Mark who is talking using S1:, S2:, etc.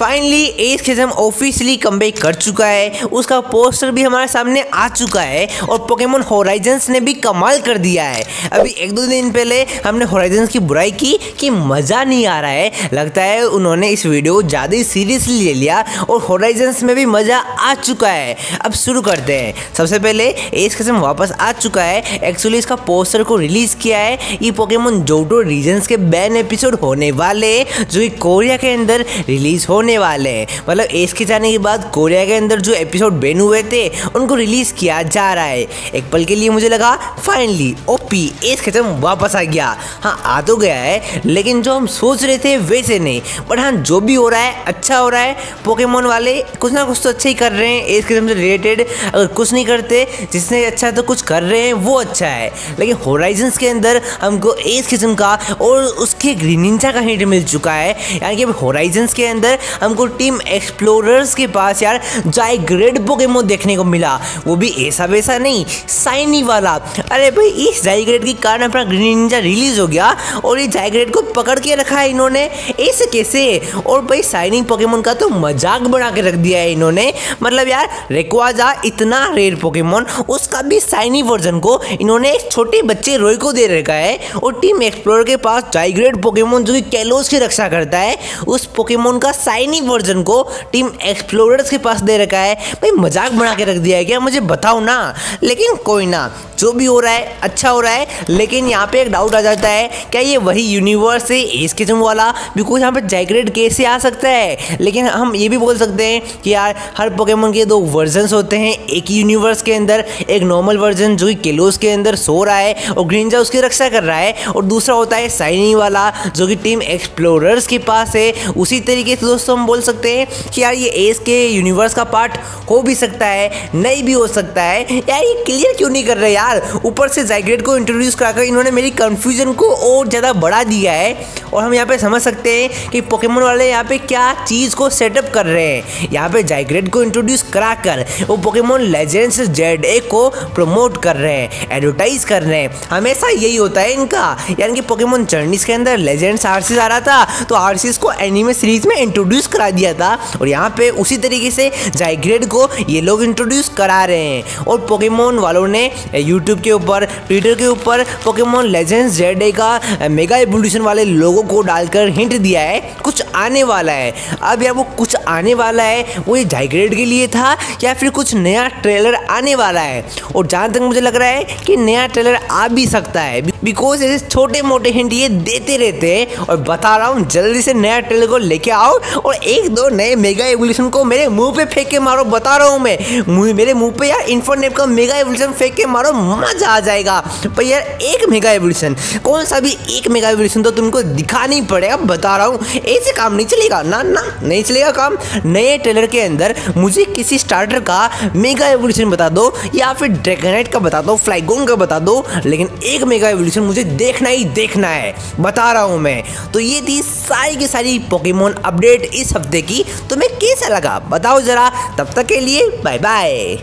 S1: Finally Ash Ketchum officially comeback कर चुका है। उसका पोस्टर भी हमारे सामने आ चुका है और पोकेमोन होराइजन्स ने भी कमाल कर दिया है। अभी एक दो दिन पहले हमने होराइजन्स की बुराई की कि मज़ा नहीं आ रहा है। लगता है उन्होंने इस वीडियो को ज़्यादा ही सीरियसली ले लिया और होराइजन्स में भी मज़ा आ चुका है। अब शुरू करते हैं। सबसे पहले एज खिजम वापस आ चुका है। एक्चुअली इसका पोस्टर को रिलीज़ किया है। ये पोकेमोन जोटो रीजन्स के बैन एपिसोड होने वाले जो कि कोरिया के अंदर रिलीज़ होने वाले हैं। मतलब एस के जाने के बाद कोरिया के अंदर जो एपिसोड बैन हुए थे, उनको रिलीज़ किया जा रहा है। एक पल के लिए मुझे लगा फाइनली ओपी एस खत्म वापस आ गया। हाँ आ तो गया है, लेकिन जो हम सोच रहे थे, वैसे नहीं। बट हाँ जो भी हो रहा है अच्छा हो रहा है। पोकेमोन वाले कुछ ना कुछ तो अच्छा ही कर रहे हैं। एस खत्म से रिलेटेड अगर कुछ नहीं करते, जिसने अच्छा तो कुछ कर रहे हैं, वो अच्छा है। लेकिन होराइजन्स के अंदर हमको एस किस्म का और उसके ग्रीनिंजा का हिंट मिल चुका है। यानी कि होराइजन्स के अंदर हमको टीम एक्सप्लोरर्स के पास यार जाए ग्रेड पोकेमोन देखने को मिला। वो भी ऐसा वैसा नहीं, साइनी वाला। अरे भाई, इस जाइग्रेड के कारण अपना ग्रीन निंजा रिलीज़ हो गया और ये जाइग्रेड को पकड़ के रखा है इन्होंने। ऐसे कैसे? और भाई साइनिंग पोकेमोन का तो मज़ाक बना के रख दिया है इन्होंने। मतलब यार, रेकवाजा इतना रेयर पोकेमोन, उसका भी साइनी वर्जन को इन्होंने एक छोटे बच्चे रोय को दे रखा है। और टीम एक्सप्लोर के पास जाइग्रेड पोकेमोन जो कि कैलोस की रक्षा करता है, उस पोकेमोन का साइनी वर्जन को टीम एक्सप्लोरर्स के पास दे रखा है। भाई, मज़ाक बना के रख दिया है क्या? मुझे बताओ ना। लेकिन कोई ना, जो भी हो रहा है अच्छा हो रहा है, लेकिन यहाँ पे एक डाउट आ जाता है, क्या ये वही यूनिवर्स है एस किस्म वाला? बिकॉज़ यहाँ पे जैग्रेड कैसे आ सकता है। लेकिन हम ये भी बोल सकते हैं कि यार, हर पोकेमोन के दो वर्जन्स होते हैं, एक ही यूनिवर्स के अंदर, एक नॉर्मल वर्जन जो कि केलोस के अंदर सो रहा है और ग्रीनजा उसकी रक्षा कर रहा है। और दूसरा होता है साइनी वाला, जो कि टीम एक्सप्लोरर्स के पास है। उसी तरीके से दोस्तों हम बोल सकते हैं कि यार ये एस के यूनिवर्स का पार्ट हो भी सकता है, नहीं भी हो सकता है। यार ये क्लियर क्यों नहीं कर रहे यार? ऊपर से जाइग्रेड को इंट्रोड्यूस कराकर इन्होंने मेरी कंफ्यूजन को और ज़्यादा बढ़ा दिया है। और हम यहाँ पे समझ सकते हैं कि पोकेमोन वाले यहाँ पे क्या चीज़ को सेटअप कर रहे हैं। यहाँ पे जाइग्रेड को इंट्रोड्यूस कराकर वो पोकेमोन लेजेंड्स जेड ए को प्रमोट कर रहे हैं एडवर्टाइज कर रहे हैं। हमेशा यही होता है इनका। यानी कि पोकेमोन जर्नीस के अंदर लेजेंड्स आरसीज आ रहा था तो आरसीज को एनिमे सीरीज़ में इंट्रोड्यूस करा दिया था और यहाँ पे उसी तरीके से जाइग्रेड को ये लोग इंट्रोड्यूस करा रहे हैं। और पोकेमोन वालों ने यूट्यूब के ऊपर ट्विटर के ऊपर पोकेमोन लेजेंड्स ZA का मेगा एवोल्यूशन वाले लोगों को डालकर हिंट दिया है, कुछ आने वाला है। अब यार वो कुछ आने वाला है, वो ये जाइग्रेड के लिए था या फिर कुछ नया ट्रेलर आने वाला है? और जहाँ तक मुझे लग रहा है कि नया ट्रेलर आ भी सकता है बिकॉज़ ऐसे छोटे मोटे हिंट ये देते रहते हैं। और बता रहा हूँ, जल्दी से नया ट्रेलर को लेके आओ एक दो नए मेगा एवोल्यूशन को मेरे मुँह पे फेंक के मारो, बता रहा हूँ मैं। मेरे मुँह पे यार इन्फोनेप का मेगा एवोल्यूशन फेंक के मारो, मज़ा आ जाएगा। पर यार एक मेगा एवोल्यूशन कौन सा भी एक मेगा एवोल्यूशन तो तुमको दिखाना ही पड़ेगा, बता रहा हूँ। ऐसे काम नहीं चलेगा, ना ना, नहीं चलेगा काम। नए ट्रेलर के अंदर मुझे किसी स्टार्टर का मेगा एवोल्यूशन बता दो, या फिर ड्रैगनाइट का बता दो फ्लाइगोन का बता दो, लेकिन एक मेगा एवोल्यूशन मुझे देखना ही देखना है, बता रहा हूँ मैं। तो ये थी सारी की सारी पोकेमोन अपडेट इस हफ़्ते की तुम्हें कैसा लगा? बताओ जरा। तब तक के लिए बाय बाय